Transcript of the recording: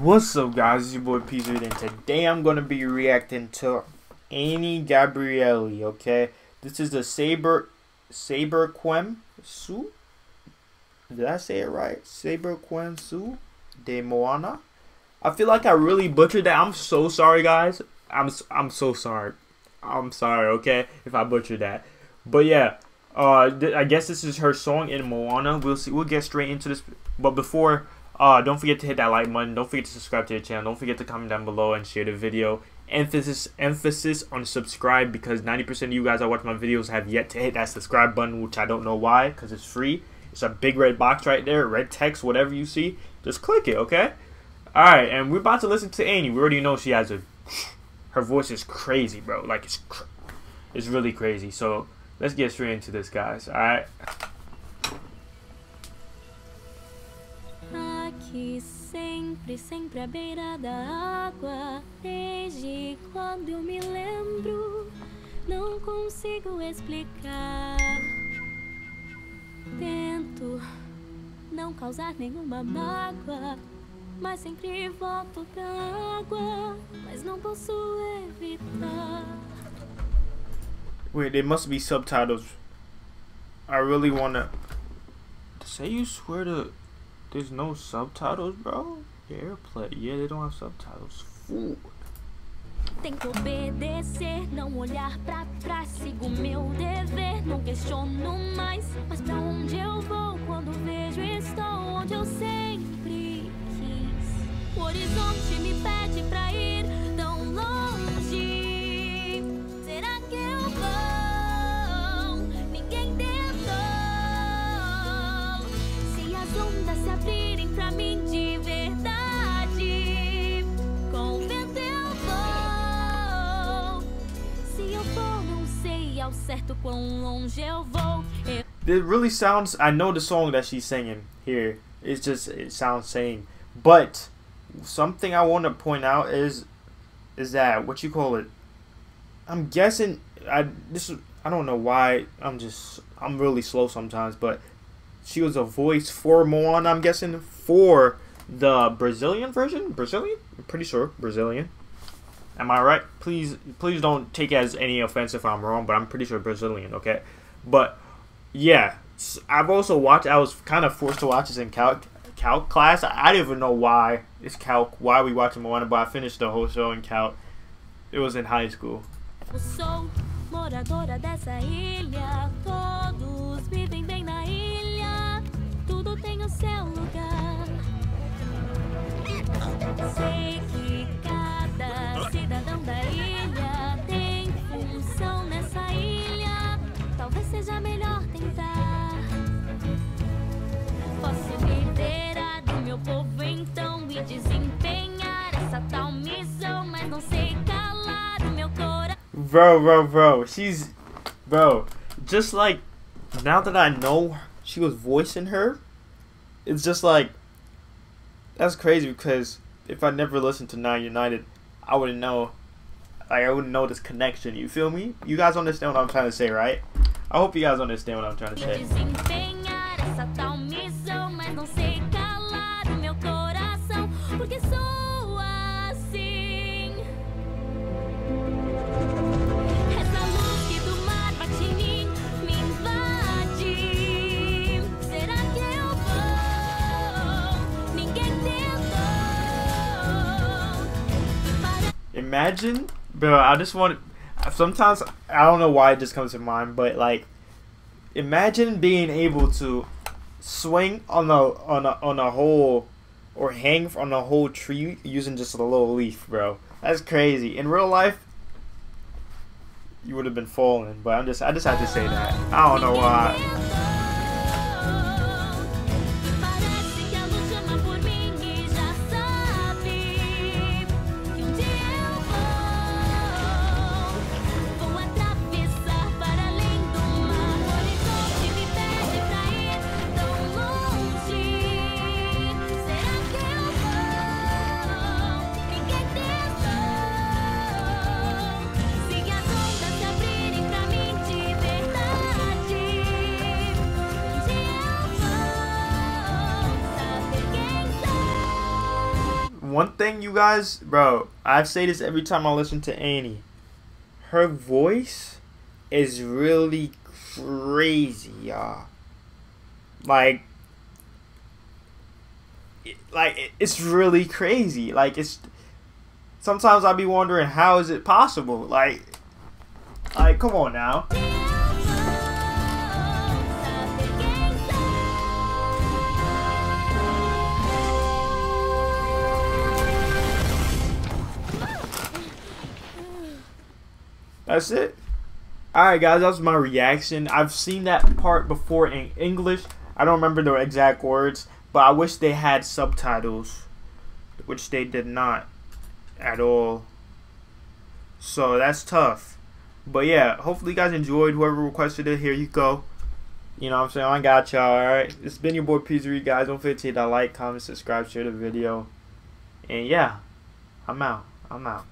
What's up guys, it's your boy Peezy and today I'm going to be reacting to Any Gabrielly, okay? This is the Saber, Saber Quem Sou? Did I say it right? Saber Quem Sou de Moana? I feel like I really butchered that. I'm so sorry guys. I'm, I'm so sorry. I'm sorry, okay? If I butchered that. But yeah, uh, I guess this is her song in Moana. We'll see. We'll get straight into this. But before uh, don't forget to hit that like button. Don't forget to subscribe to the channel. Don't forget to comment down below and share the video. Emphasis emphasis on subscribe because 90% of you guys that watch my videos have yet to hit that subscribe button, which I don't know why because it's free. It's a big red box right there, red text, whatever you see. Just click it, okay? Alright, and we're about to listen to Any. We already know she has a... Her voice is crazy, bro. Like, it's, it's really crazy. So, let's get straight into this, guys. Alright? Aqui sempre, sempre à beira da água. Desde quando eu me lembro, não consigo explicar. Tento não causar nenhuma mágoa, mas sempre volto pra água, mas não posso evitar. Wait, there must be subtitles. I really wanna. Say you swear to There's no subtitles, bro? Airplay. Yeah, they don't have subtitles. Fool. Tento obedecer, não olhar pra trás, sigo meu dever, não questiono mais. Mas pra onde eu vou quando vejo estou onde eu sempre quis? O horizonte me pede pra ir se abrirem pra mim de verdade, com o vento eu vou. Se eu for, não sei ao certo quão longe eu vou. It really sounds. I know the song that she's singing here. It's just it sounds same. But something I want to point out is is that what you call it. I'm guessing. I this is- I don't know why. I'm just I'm really slow sometimes, but she was a voice for Moana. I'm guessing for the Brazilian version. Brazilian. I'm pretty sure Brazilian. Am I right? Please, please don't take as any offense if I'm wrong, but I'm pretty sure Brazilian. Okay, but yeah, I've also watched. I was kind of forced to watch this in calc calc class. I, didn't even know why it's calc. Why we watching Moana, but I finished the whole show in calc. It was in high school. Bro, bro, bro. She's, bro. Just like now that I know she was voicing her, it's just like that's crazy because if I never listened to Now United, I wouldn't know. Like I wouldn't know this connection. You feel me? You guys understand what I'm trying to say, right? I hope you guys understand what I'm trying to say. Imagine, bro. I just want. Sometimes I don't know why it just comes to mind, but like, imagine being able to swing on a on a on a whole or hang on a whole tree using just a little leaf, bro. That's crazy. In real life, you would have been falling, but I'm just I just had to say that. I don't know why. One thing, you guys, bro, I say this every time I listen to Any. Her voice is really crazy, y'all. Like, like it's really crazy. Like it's sometimes I be wondering how is it possible? Like, like come on now. That's it. Alright guys, that was my reaction. I've seen that part before in English. I don't remember the exact words, but I wish they had subtitles, which they did not at all. So that's tough. But yeah, hopefully you guys enjoyed. Whoever requested it, here you go. You know what I'm saying? I got y'all, alright? It's been your boy Peezy, guys. Don't forget to hit that like, comment, subscribe, share the video. And yeah, I'm out. I'm out.